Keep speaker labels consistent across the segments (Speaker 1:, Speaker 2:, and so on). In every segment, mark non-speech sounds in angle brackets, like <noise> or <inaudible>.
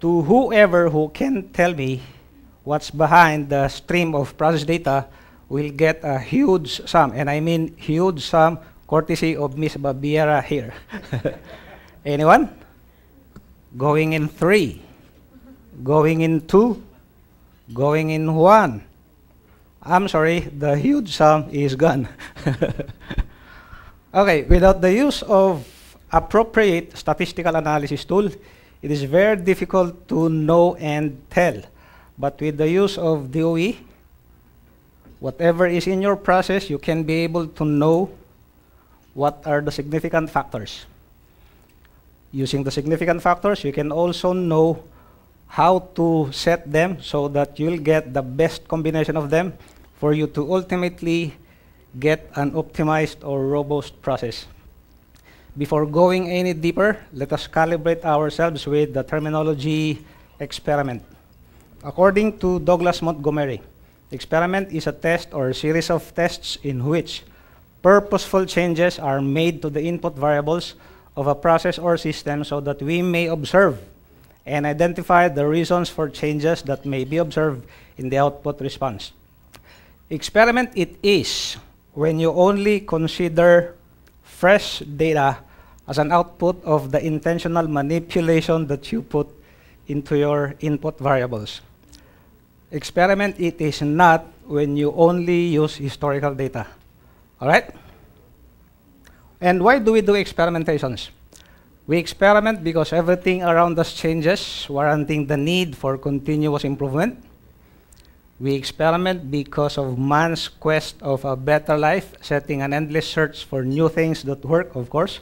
Speaker 1: to whoever who can tell me what's behind the stream of process data will get a huge sum, and I mean huge sum courtesy of Miss Babiera here. <laughs> Anyone? Going in three, going in two, going in one. I'm sorry, the huge sum is gone. <laughs> okay, without the use of appropriate statistical analysis tool, it is very difficult to know and tell. But with the use of DOE, whatever is in your process, you can be able to know what are the significant factors. Using the significant factors, you can also know how to set them so that you'll get the best combination of them for you to ultimately get an optimized or robust process. Before going any deeper, let us calibrate ourselves with the terminology experiment. According to Douglas Montgomery, experiment is a test or a series of tests in which purposeful changes are made to the input variables of a process or system so that we may observe and identify the reasons for changes that may be observed in the output response. Experiment it is when you only consider fresh data as an output of the intentional manipulation that you put into your input variables. Experiment it is not when you only use historical data. All right? And why do we do experimentations? We experiment because everything around us changes, warranting the need for continuous improvement. We experiment because of man's quest of a better life, setting an endless search for new things that work, of course.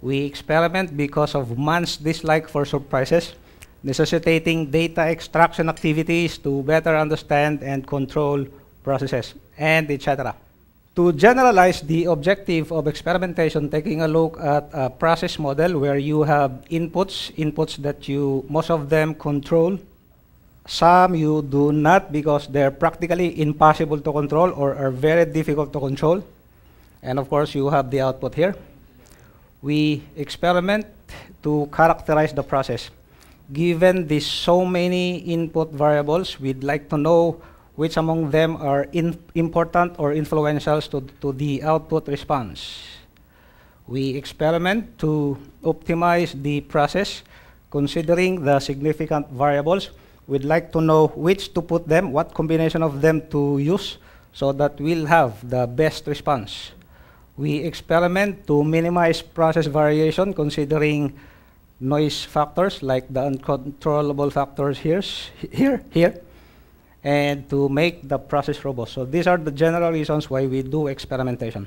Speaker 1: We experiment because of man's dislike for surprises, necessitating data extraction activities to better understand and control processes, and etc. To generalize the objective of experimentation, taking a look at a process model where you have inputs, inputs that you, most of them control. Some you do not because they're practically impossible to control or are very difficult to control. And of course, you have the output here. We experiment to characterize the process. Given these so many input variables, we'd like to know which among them are in important or influential to, to the output response. We experiment to optimize the process considering the significant variables. We'd like to know which to put them, what combination of them to use so that we'll have the best response. We experiment to minimize process variation considering noise factors like the uncontrollable factors here, here, here and to make the process robust. So these are the general reasons why we do experimentation.